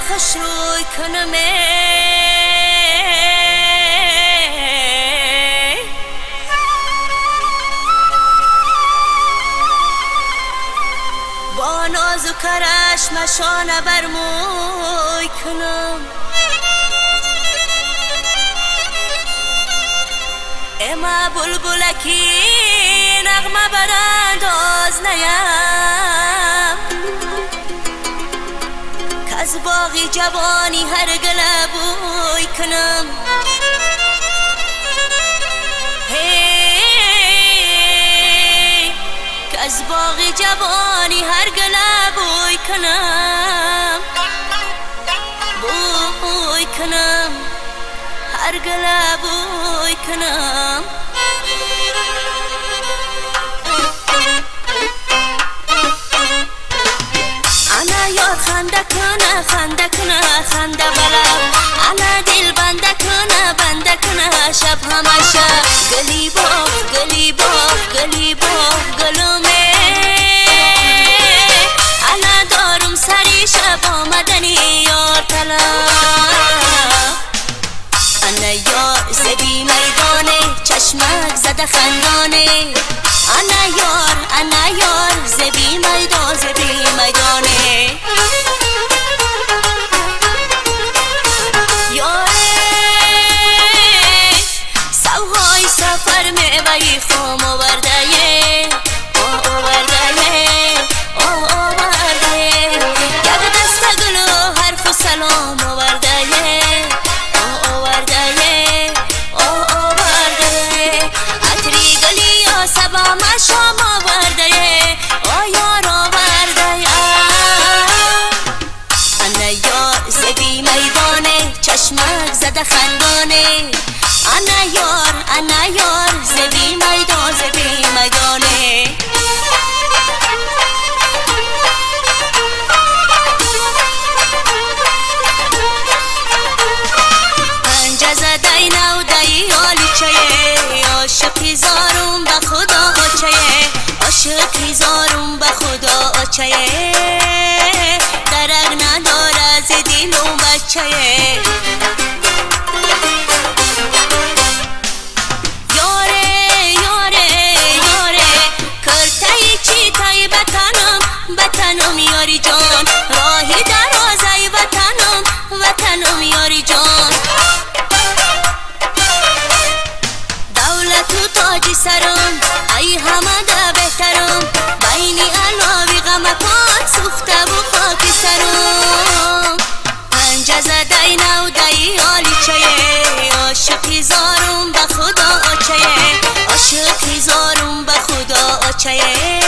خوش روی کنمه. با ناز و کرش مشانه بر موی کنم. اما بلبلکی نغمه برانداز نیم جوانی هر گله بوی کنم. که از باقی جوانی هر گله بوی کنم. بوی کنم هر گله بوی کنم. خنده کنه خنده کنه خنده بلا انا دل بنده کنه بنده کنه شب همشه گلی با گلی چشمک زده خندانه. انا یار انا یار زبی میدان زبی میدانه. پنجه زده نو دایی حالی چه عاشقی زارم به خدا چه عاشقی زارم به خدا چه بطنم یاری جان. راهی درازای وطنم وطنم یاری جان. دولت و تاج سرم ای همه بهترم. بینی علاوی غمکان سوخته و خاک سرم. پنجه زده نو دایی آلی چه عاشقی زارم به خدا چه عاشقی زارم به خدا چه